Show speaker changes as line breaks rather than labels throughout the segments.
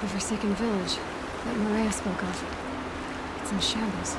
The forsaken village that Maria spoke of. It's in shambles.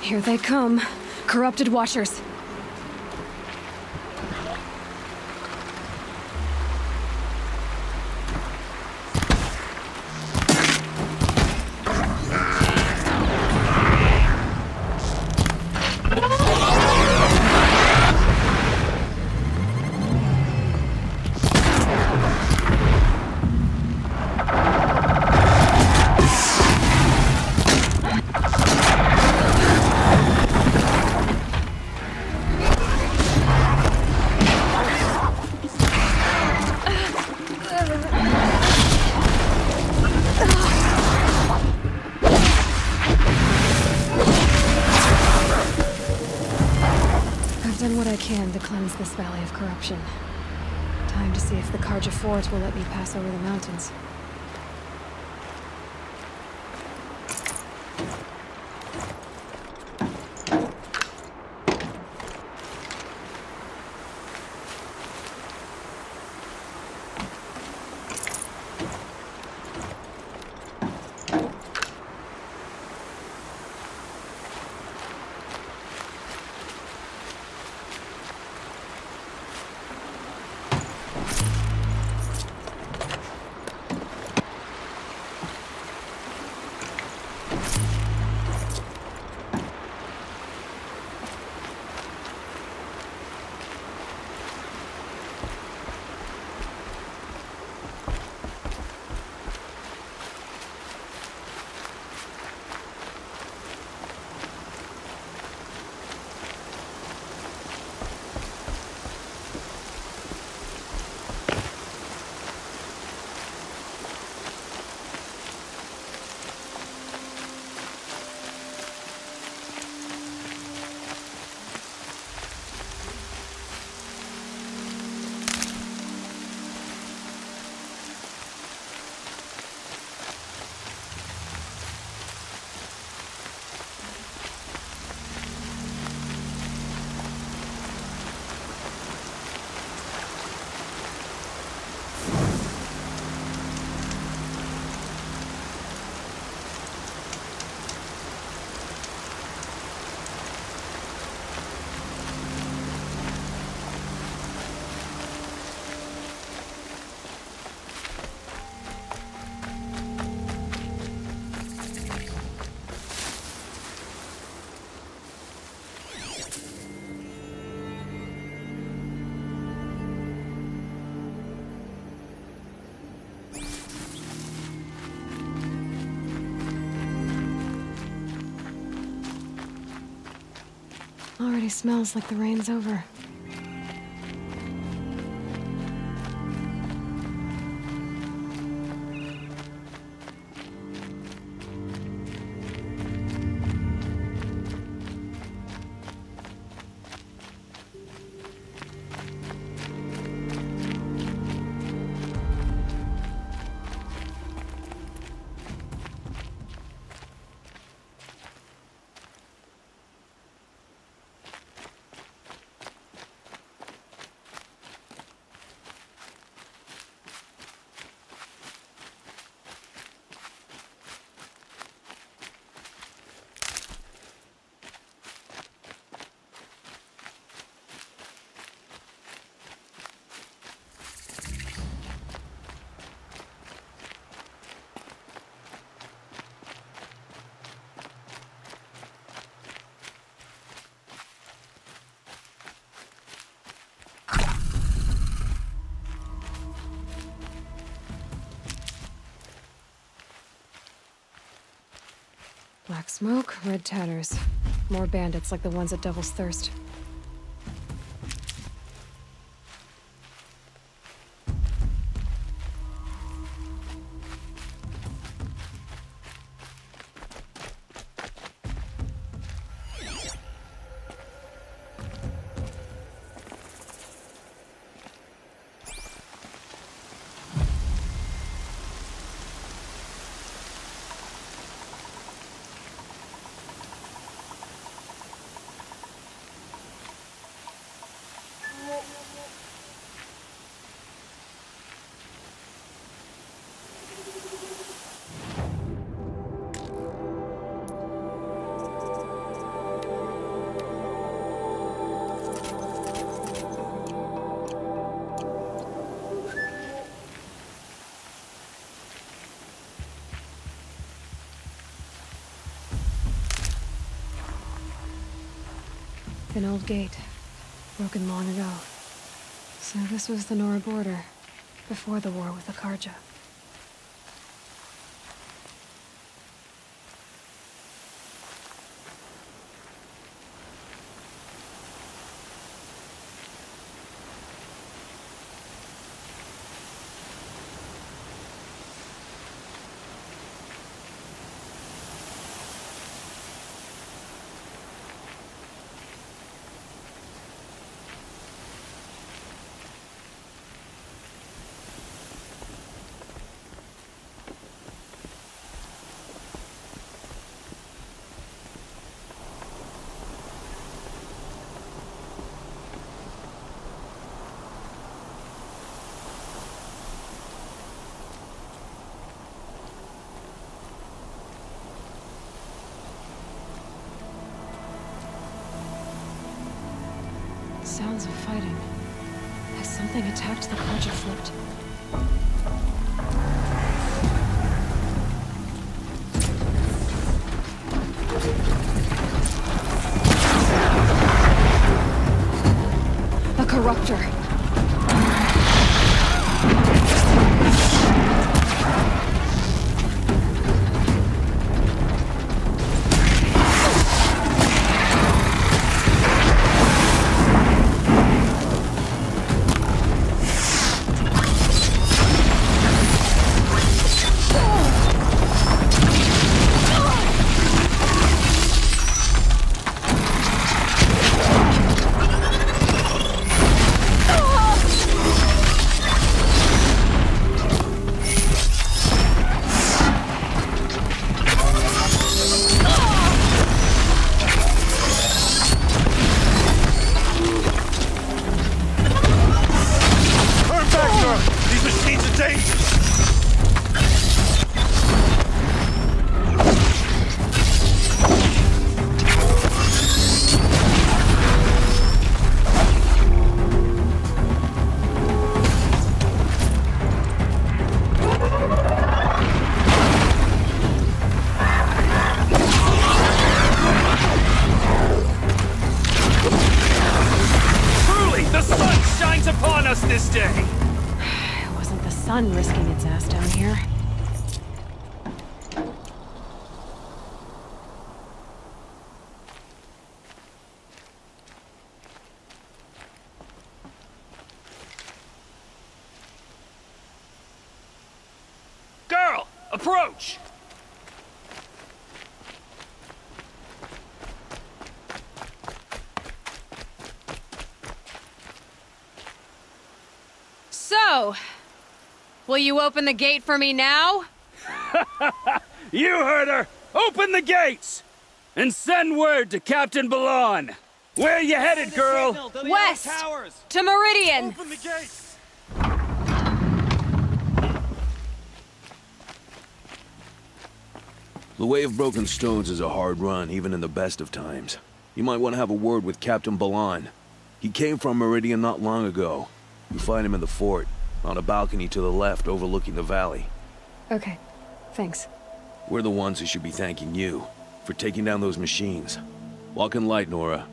Here they come. Corrupted Watchers. Can to cleanse this valley of corruption. Time to see if the Carja Fort will let me pass over the mountains. Already smells like the rain's over. Black smoke, red tatters. More bandits like the ones at Devil's Thirst. An old gate. Broken long ago. So this was the Nora border. Before the war with the Carja. Sounds of fighting. Has something attacked the Carja fort? A corruptor.
Approach!
So, Will you open the gate for me now?
you heard her! Open the gates! And send word to Captain Balan. Where you headed, girl?
West! To Meridian!
Open the gates!
The Way of Broken Stones is a hard run, even in the best of times. You might want to have a word with Captain Balan. He came from Meridian not long ago. You find him in the fort. On a balcony to the left overlooking the valley.
Okay. Thanks.
We're the ones who should be thanking you for taking down those machines. Walk in light, Nora.